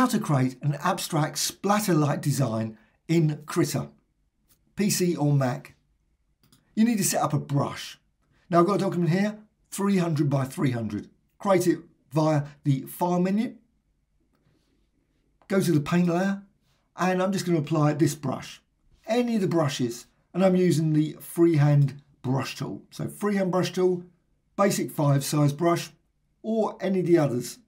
how to create an abstract splatter-like design in Krita, PC or Mac. You need to set up a brush. Now I've got a document here, 300 by 300. Create it via the File menu. Go to the Paint layer, and I'm just going to apply this brush. Any of the brushes, and I'm using the freehand brush tool. So freehand brush tool, basic 5 size brush, or any of the others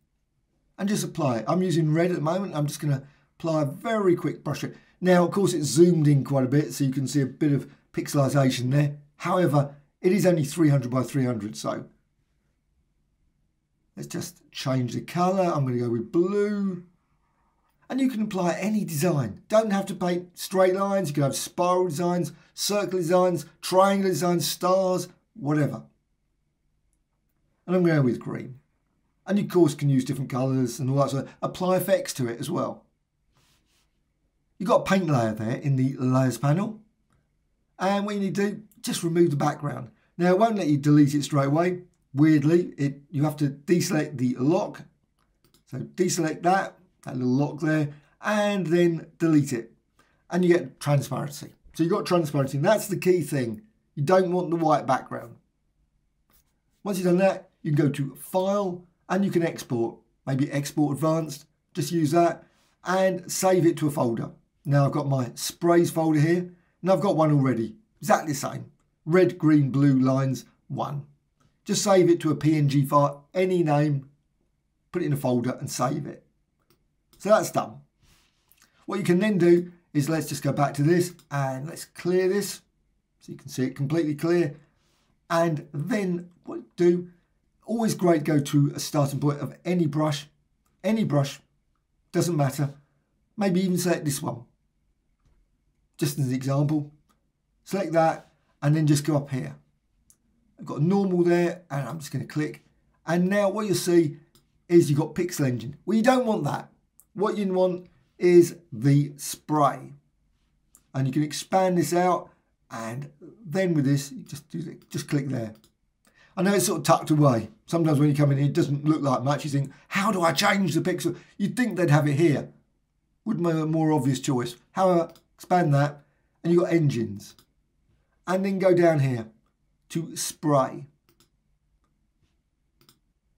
and just apply it. I'm using red at the moment. I'm just going to apply a very quick brush stroke. Now, of course, it's zoomed in quite a bit, so you can see a bit of pixelization there. However, it is only 300 by 300, so let's just change the color. I'm going to go with blue. And you can apply any design. Don't have to paint straight lines. You can have spiral designs, circle designs, triangle designs, stars, whatever. And I'm going with green. And you, of course, can use different colours and all that. So apply effects to it as well. You've got a paint layer there in the layers panel. And what you need to do, just remove the background. Now, it won't let you delete it straight away. Weirdly, it you have to deselect the lock. So deselect that, that little lock there, and then delete it. And you get transparency. So you've got transparency, and that's the key thing. You don't want the white background. Once you've done that, you can go to File, and you can export, maybe export advanced, just use that and save it to a folder. Now I've got my sprays folder here and I've got one already, exactly the same. Red, green, blue lines, one. Just save it to a PNG file, any name, put it in a folder and save it. So that's done. What you can then do is let's just go back to this and let's clear this so you can see it completely clear. And then what do always great go to a starting point of any brush, any brush, doesn't matter. Maybe even select this one. Just as an example, select that and then just go up here. I've got normal there and I'm just going to click. And now what you'll see is you've got Pixel Engine. Well, you don't want that. What you want is the spray. And you can expand this out and then with this, just do just click there. I know it's sort of tucked away. Sometimes when you come in it doesn't look like much. You think, how do I change the pixel? You'd think they'd have it here. Would be a more obvious choice. However, expand that and you've got engines. And then go down here to spray.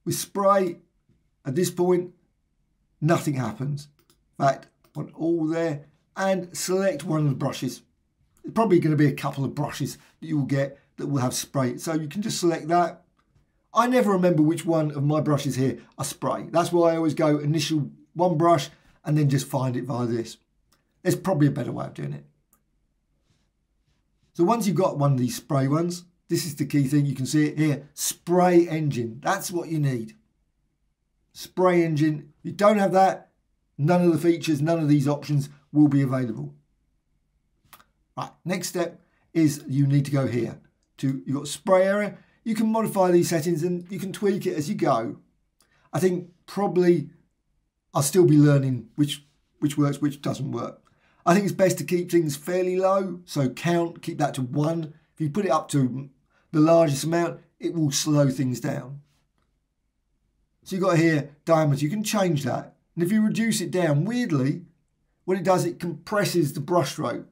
With spray, at this point, nothing happens. In fact, put all there and select one of the brushes. It's probably going to be a couple of brushes that you will get that will have spray. So you can just select that. I never remember which one of my brushes here are spray. That's why I always go initial one brush and then just find it via this. There's probably a better way of doing it. So once you've got one of these spray ones, this is the key thing. You can see it here, spray engine. That's what you need. Spray engine. If you don't have that, none of the features, none of these options will be available. Right, next step is you need to go here to you've got spray area. You can modify these settings and you can tweak it as you go. I think probably I'll still be learning which which works, which doesn't work. I think it's best to keep things fairly low. So count, keep that to one. If you put it up to the largest amount, it will slow things down. So you've got here diameter, you can change that. And if you reduce it down, weirdly, what it does, it compresses the brush stroke.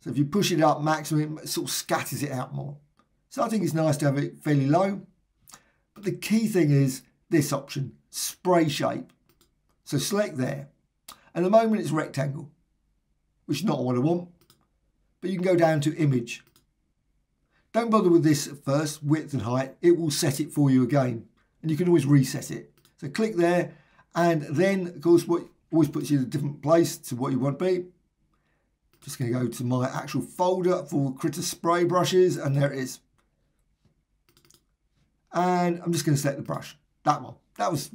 So if you push it up maximum, it sort of scatters it out more. So I think it's nice to have it fairly low. But the key thing is this option, spray shape. So select there. And at the moment it's rectangle, which is not what I want. But you can go down to image. Don't bother with this at first, width and height. It will set it for you again. And you can always reset it. So click there. And then, of course, what always puts you in a different place to what you want to be. Just going to go to my actual folder for Krita spray brushes and there it is. And I'm just going to select the brush. That one. That was,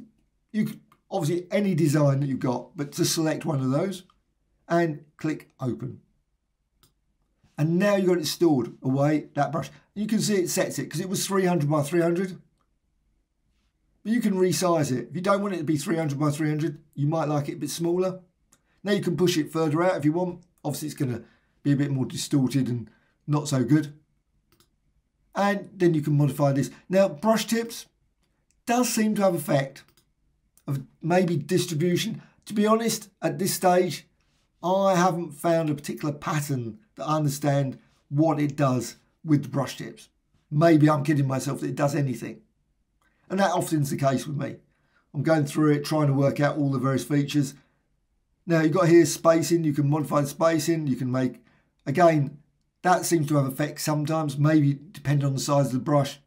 you could, obviously any design that you've got, but to select one of those and click open. And now you've got it stored away, that brush. You can see it sets it because it was 300 by 300. But you can resize it. If you don't want it to be 300 by 300, you might like it a bit smaller. Now you can push it further out if you want. Obviously, it's going to be a bit more distorted and not so good. And then you can modify this. Now, brush tips does seem to have effect of maybe distribution. To be honest, at this stage, I haven't found a particular pattern that I understand what it does with the brush tips. Maybe I'm kidding myself that it does anything. And that often is the case with me. I'm going through it, trying to work out all the various features. Now you've got here spacing, you can modify the spacing, you can make, again, that seems to have effects sometimes, maybe depending on the size of the brush.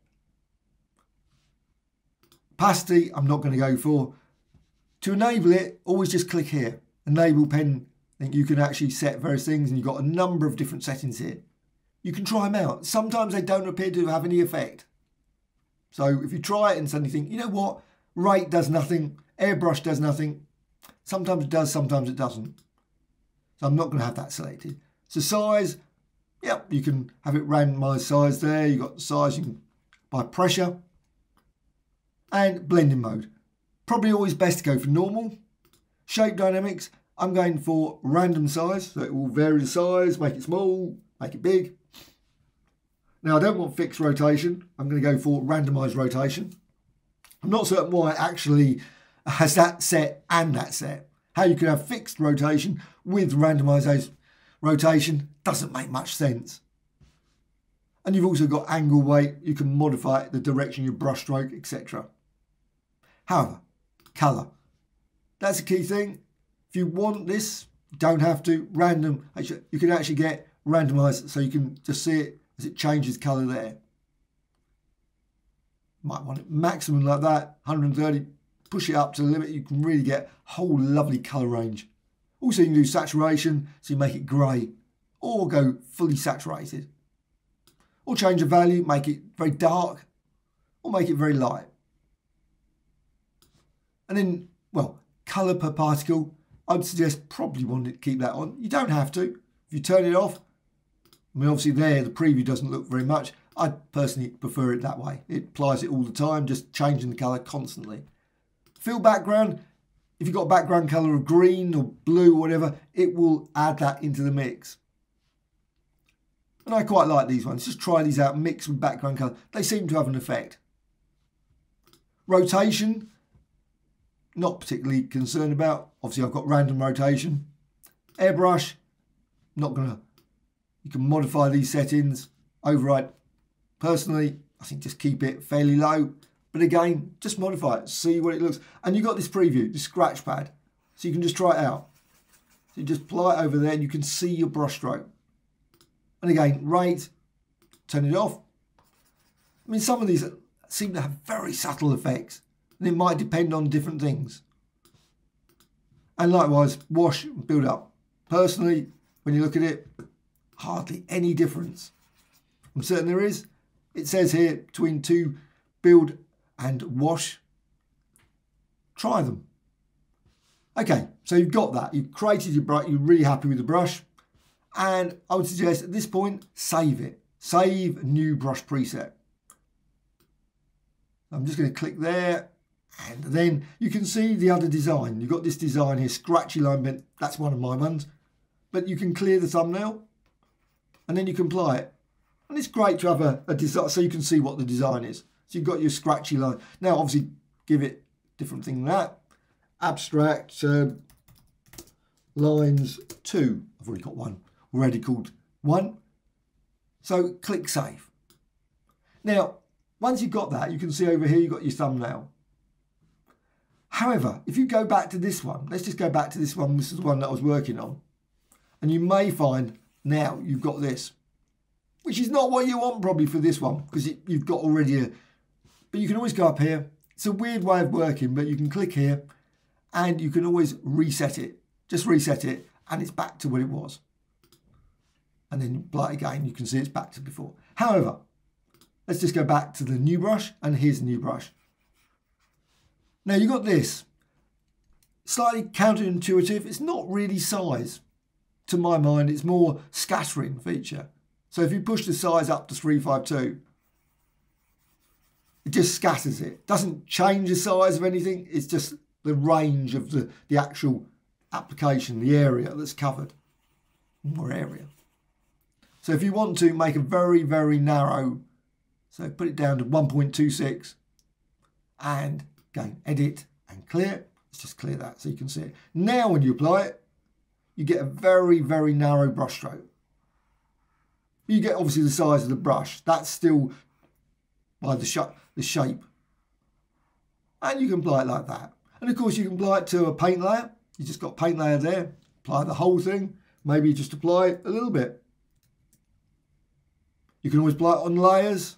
Opacity, I'm not going to go for. To enable it, always just click here, enable pen. I think you can actually set various things and you've got a number of different settings here. You can try them out. Sometimes they don't appear to have any effect. So if you try it and suddenly think, you know what, rate does nothing, airbrush does nothing. Sometimes it does, sometimes it doesn't. So I'm not going to have that selected. So size, yep, you can have it randomized size there. You've got sizing by pressure and blending mode. Probably always best to go for normal. Shape dynamics, I'm going for random size, so it will vary the size, make it small, make it big. Now I don't want fixed rotation, I'm going to go for randomized rotation. I'm not certain why actually has that set and that set. How you can have fixed rotation with randomized rotation doesn't make much sense. And you've also got angle weight, you can modify the direction your brush stroke, etc. However, colour. That's a key thing. If you want this, don't have to. Random, you can actually get randomized so you can just see it as it changes colour there. Might want it maximum like that, 130. Push it up to the limit, you can really get a whole lovely colour range. Also, you can do saturation, so you make it grey, or go fully saturated. Or change the value, make it very dark, or make it very light. And then, well, colour per particle, I'd suggest probably want to keep that on. You don't have to. If you turn it off, I mean, obviously there, the preview doesn't look very much. I personally prefer it that way. It applies it all the time, just changing the colour constantly. Fill background, if you've got a background colour of green or blue or whatever, it will add that into the mix. And I quite like these ones. Just try these out, mix with background colour. They seem to have an effect. Rotation, not particularly concerned about. Obviously, I've got random rotation. Airbrush, not to, you can modify these settings, override. Personally, I think just keep it fairly low. But again, just modify it, see what it looks. And you've got this preview, this scratch pad. So you can just try it out. So you just apply it over there and you can see your brush stroke. And again, rate, turn it off. I mean, some of these seem to have very subtle effects and it might depend on different things. And likewise, wash and build up. Personally, when you look at it, hardly any difference. I'm certain there is. It says here between two build and wash. Try them. Okay, so you've got that. You've created your brush. You're really happy with the brush. And I would suggest at this point, save it. Save new brush preset. I'm just going to click there and then you can see the other design. You've got this design here, scratchy line. That's one of my ones. But you can clear the thumbnail and then you can apply it. And it's great to have a, a design so you can see what the design is. So you've got your scratchy line. Now, obviously, give it different thing than that. Abstract lines two. I've already got one already called one. So click save. Now, once you've got that, you can see over here you've got your thumbnail. However, if you go back to this one, let's just go back to this one. This is the one that I was working on. And you may find now you've got this, which is not what you want probably for this one because you've got already a, but you can always go up here. It's a weird way of working, but you can click here and you can always reset it. Just reset it and it's back to what it was. And then apply again, you can see it's back to before. However, let's just go back to the new brush and here's the new brush. Now you've got this. Slightly counterintuitive. It's not really size. To my mind, it's more scattering feature. So if you push the size up to 352, it just scatters it. Doesn't change the size of anything. It's just the range of the, the actual application, the area that's covered. More area. So if you want to make a very, very narrow, so put it down to 1.26 and Again, edit and clear. Let's just clear that so you can see it. Now when you apply it, you get a very, very narrow brush stroke. You get obviously the size of the brush. That's still by the, sh the shape. And you can apply it like that. And of course you can apply it to a paint layer. You just got paint layer there. Apply the whole thing. Maybe just apply a little bit. You can always apply it on layers.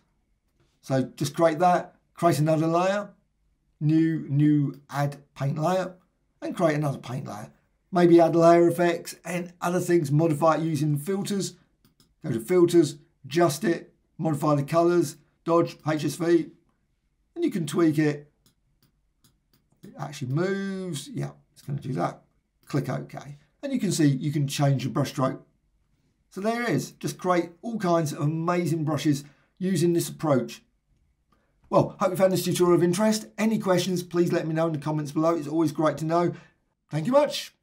So just create that, create another layer, new, new add paint layer, and create another paint layer. Maybe add layer effects and other things, modify it using filters. Go to filters, adjust it, modify the colors, dodge, HSV, and you can tweak it. It actually moves. Yeah, it's going to do that. Click OK. And you can see you can change your brush stroke. So there it is. Just create all kinds of amazing brushes using this approach. Well, hope you found this tutorial of interest. Any questions, please let me know in the comments below. It's always great to know. Thank you much.